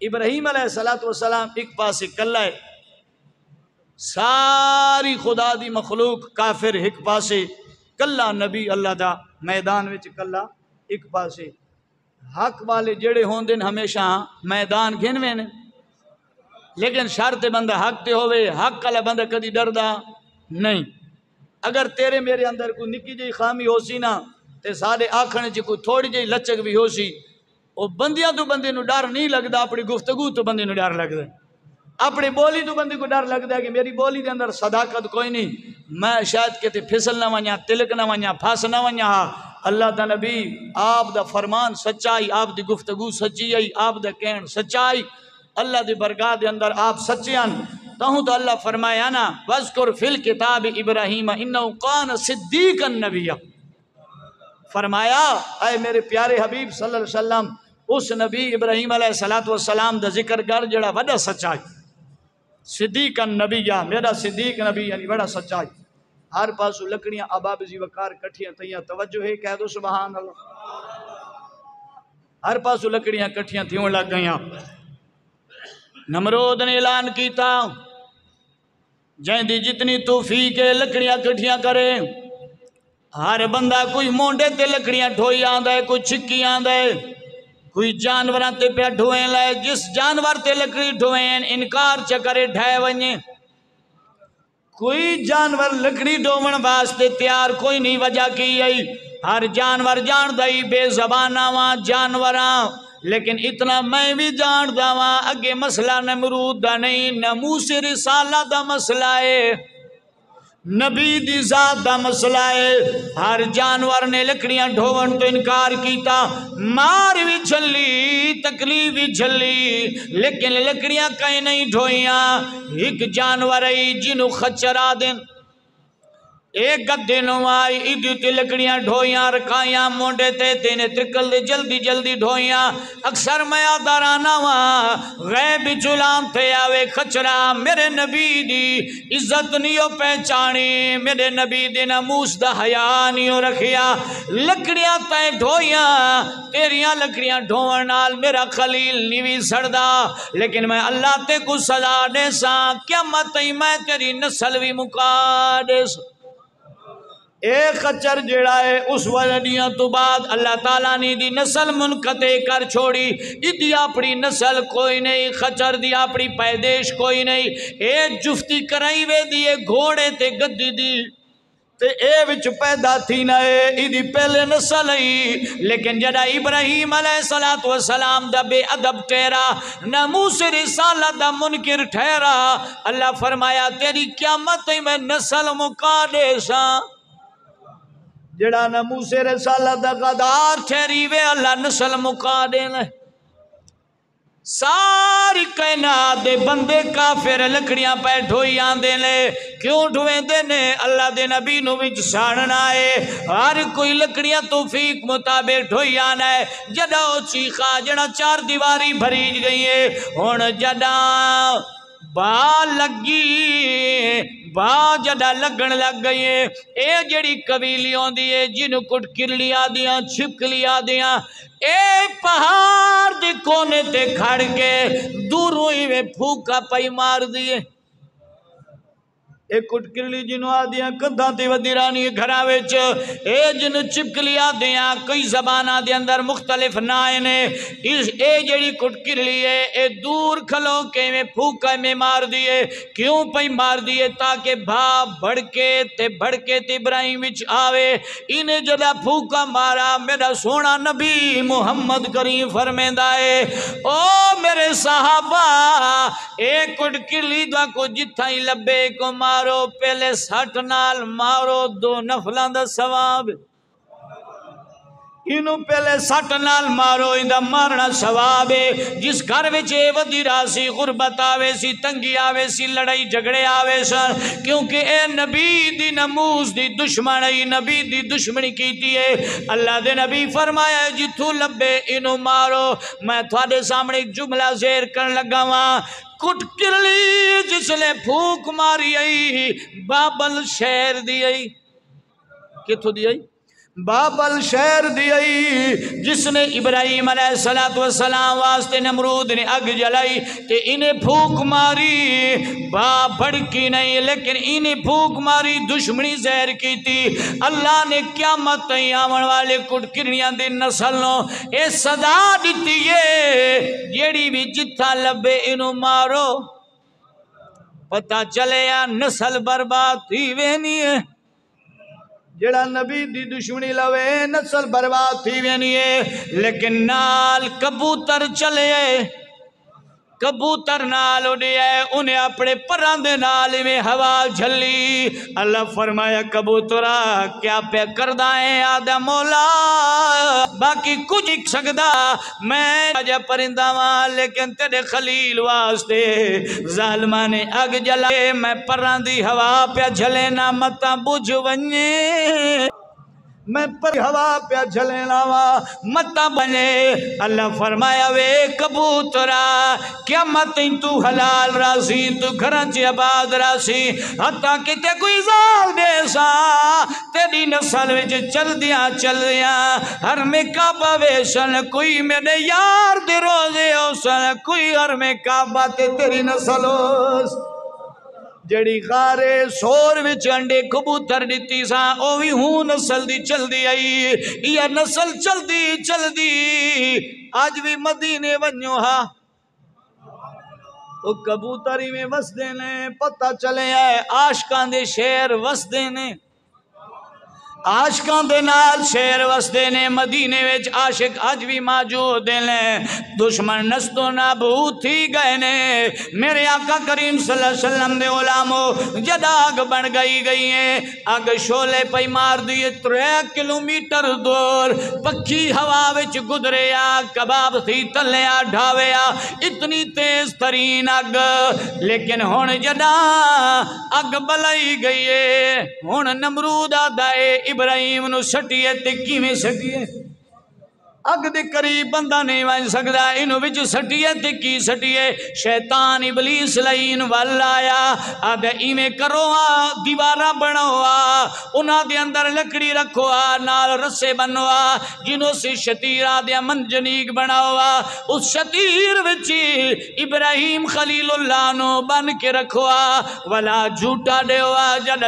इब्राहिम वसलाम एक पास कला है। सारी खुदा दी मखलूक काफिर एक पासे कला नबी अल्लाह दा मैदान विच कला एक पासे हक वाले जेड़े न हमेशा मैदान घिनवे ने। लेकिन शर्त बंदा हक ते होवे, हक वाला बंदा कदी डरदा नहीं। अगर तेरे मेरे अंदर कोई निकी जी खामी हो सी ना, ते सारे आखने कोई थोड़ी जी लचक भी हो सी तो बंदे नु डर नहीं लगता अपनी गुफ्तगु तो बंदे डर लगता अपनी बोली तो बंदे को डर लगता है कि मेरी बोली के अंदर सदाकत कोई नहीं मैं शायद कितने फिसल ना वञा तिलक ना वञा फस ना वञा अल्लाह दा नबी आप दा फरमान सच्चाई आप दी गुफ्तगु सच्ची आई आप दा कहन सच्चाई अल्लाह दी बरगाह दे अंदर आप सच्चे हैं तहूँ तो अल्लाह फरमाया ना वस्कुर फिल किताब इब्राहिम इन्नहु कान सिद्दीकन नबिया फरमाया अय मेरे प्यारे हबीब सल्लल्लाहु अलैहि वसल्लम उस नबी इब्राहिम वसलाम का ज़िक्र कर, जड़ा वड़ा सच्चाई सिद्दीकन नबिया मेरा सिद्दीक नबी, यानी बड़ा सच्चाई हर पास लकड़ियाँ अबाब जी वकार कट्ठियाँ तैयां तवज्जो है, कह दो अल्लाह। हर पास लकड़ियाँ कट्ठियाँ थी लग गई नमरोद ने ऐलान किया जैदी जितनी तूफीक के लकड़ियाँ कट्ठियाँ करे। हर बंदा कोई मोंडे ते लकड़ियाँ ठोई आंदा है, कोई छिक्की आंदा है। कोई जानवर ते पे ढोए लाए, जिस जानवर ते लकड़ी ढोएन इनकार च करे ढह वने कोई जानवर लकड़ी ढोवन वास्ते तैयार कोई नहीं, वजह की आई? हर जानवर जान दई बेजबाना वा जानवर। लेकिन इतना मैं भी जानदा वा अगे मसला नमरूद दा नहीं, नमूसे रिसाला दा मसला है। नबी दी जात दा मसला है। हर जानवर ने लकड़ियाँ ढोवन तो इनकार किया मार भी झली तकलीफ़ भी झली लेकिन लकड़ियाँ कहीं नहीं ढोइया एक जानवर आई जिन्हों खचरा दिन एक गद्दे नुआई इदी ते लकड़ियाँ ढोइया, रखाइया मोंडे ते तेने त्रिकल दे जल्दी जल्दी ढोइया। अक्सर मैं आदा राना वा, गैब जुलाम थे आवे, खचरा मेरे नबी दी इज़्ज़त नियो पहचानी। मेरे नबी दे नमूस दा हया नियो रखिया। लकड़ियाँ तय ढोइया, तेरिया लकड़ियाँ ढोवन नाल मेरा खलील नहीं भी सड़दा। लेकिन मैं अल्लाह ते को सजा दे सा क्या मत मैं तेरी नस्ल भी मुका दे सा एक खच्चर जड़ा है, उस वजनिया तो बाद अल्लाह ताला ने दी नस्ल मुनकते कर छोड़ी। इदी अपनी नस्ल कोई नहीं खच्चर दी अपनी पैदेश कोई नहीं। ए जुफ्ती कराई वे दिए घोड़े ते गद्दी दी। ते ए विच पैदा थी ना, ए इदी पहले नस्ल ही। लेकिन जरा इब्राहिम सलात व सलाम दा बेअदब ठहरा, न मूसे रिसाला दा मुनकिर ठहरा। अल्लाह फरमाया, तेरी क्या मत मैं नस्ल मुका दे सा। जड़ा न मूसे रसालत दा गदार ठहरी वे अल्लाह नस्ल मुका देना सारी कायनात दे बंदे काफिर लकड़ियाँ पै ढोई आंदे ने, क्यों ढोएंदे ने? अल्लाह दे नबी नु विच साड़ना है। हर कोई लकड़ियाँ तौफीक मुताबिक ढोई आना है। जदा चीखा, जड़ा चार दीवारी भरी गई है हुन जदा बा लगी बा जदा लगन लग गई ये जड़ी कबीली आँदी है जिन्हों कुटकिरली आदि छिपकली आदि ए पहाड़ के कोने खड़ के दूरों ही वे फूका पई मार दिए ਇਹ ਕੁਟਕਿਰਲੀ ਜਿਹਨੂੰ ਆਦੀਆਂ ਕੰਧਾਂ ਤੇ ਵੱਦੀ ਰਾਣੀ ਘਰਾਂ ਵਿੱਚ ਇਹ ਜਿਹਨੂੰ ਚਿਪਕਲੀ ਆਦੀਆਂ ਕਈ ਜ਼ਬਾਨਾਂ ਦੇ ਅੰਦਰ ਮੁxtਲਿਫ ਨਾਂ ਨੇ ਇਸ ਇਹ ਜਿਹੜੀ ਕੁਟਕਿਰਲੀ ਹੈ ਇਹ ਦੂਰ ਖਲੋ ਕਿਵੇਂ ਫੂਕਾ ਮੇ ਮਾਰਦੀ ਏ ਕਿਉਂ ਪਈ ਮਾਰਦੀ ਏ ਤਾਂ ਕਿ ਭਾ ਭੜਕੇ ਤੇ ਭੜਕੇ ਤੇ ਇਬਰਾਹੀਮ ਵਿੱਚ ਆਵੇ ਇਹਨੇ ਜਦਾ ਫੂਕਾ ਮਾਰਾ ਮੇਰਾ ਸੋਹਣਾ ਨਬੀ ਮੁਹੰਮਦ ਕਰੀਮ ਫਰਮਾਂਦਾ ਏ ਓ ਮੇਰੇ ਸਾਹਬਾ ਇਹ ਕੁਟਕਿਰਲੀ ਦਾ ਕੋ ਜਿੱਥਾ ਹੀ ਲੱਭੇ ਕੋ मारो पहले सट नाल मारो दो नफलों का सवाब। इनू पहले सट नाल मारो, इंदा मारना सवाब है। जिस घर में ये वधी रासी गुरबत आवे सी, तंगी आवे सी, लड़ाई झगड़े आवे सन, क्योंकि ए नबी दी नमूस दी दुश्मन नबी दी दुश्मनी कीती है। अल्लाह दे नबी फरमाया जिथू लब्बे इनू मारो। मैं थोड़े सामने एक जुमला शेर कर लगा वहाँ कुटकिरली जिसने फूक मारी आई, बाबल शहर दी आई। कितों दी आई? बाबल शहर दी जिसने इब्राहिम सलाम वास्ते नमरूद ने अग जलाई, ते इन्हें फूक मारी। बा भड़की नहीं, लेकिन इन्हें फूक मारी, दुश्मनी जहर की थी। अल्लाह ने क्या मत आवन वाले कुटकिरनिया की नस्ल ये सदा दी है। जेड़ी भी जिथा लभे इनू मारो। पता चले नस्ल बर्बाद थी वे नहीं है। जड़ा नबी दी दुश्मनी लवे नस्ल बर्बाद थी वेनी है लेकिन नाल कबूतर चले। कबूतर नाल उड़िया उन्हें अपने परां हवा झली अल्लाह फरमाया, कबूतरा, क्या पे करदा है आदम मौला? बाकी कुछ सकदा। मैं अजा परिंदा वां, लेकिन तेरे खलील वास्ते जालमा ने अग जलाए मैं परां हवा पे झले ना मता बुझ वने मैं पर हवा पे झले लावा, मता बने। अल्लाह फरमाया, वे कबूतरा क्या मत तू हलाल रासी तू घर च आबाद रासी हता किते कोई जाल बेसा तेरी नस्ल विच चलदियाँ चलदियाँ। हर में काबा वेसन, कोई मेरे यार दे रोज़े ओसन कोई हर में काबा ते तेरी नस्ल जड़ी खारे सोर विच अंडे कबूतर दी सा हूँ नस्ल दी चलदी आई। या नस्ल चलदी चलती आज भी मदीने वनो हा। कबूतरी में वसदे ने, पता चले आशकां दे शेर वसदे ने। आशकों के नाल शेर वसते ने, मदीने विच आशिक अज भी मौजूद ने। दुश्मन नस्तो नाबूद थी गए ने। मेरे आका करीम सल्लम दे ओलामो जद आग बन गई गई है अग शोले पई मार दिए त्रै किलोमीटर दूर। पक्षी हवा विच गुजरिया कबाब थी तलिया ढाविया इतनी तेज तरीन अग। लेकिन हुन जदा अग बलाई गई है हुन नमरूद आदा है इब्राहिम सटीए ते किवें सटिए अग दे करीब बंदा नहीं बन सकता इन बिच सटिए ते की सटिए शैतान इबलीस लईन वल आया। आदे इवें करो आ, दीवारा बनाओ आ, उन्हां दे अंदर लकड़ी रखो आ, नाल रस्से बनो आ, जिन्हों से शतीरा दे मंजनीक बनाओ आ, उस शतीर विच इब्राहिम खलीलुल्लाह नो बन के रखो आ। वाला झूठा देवा जद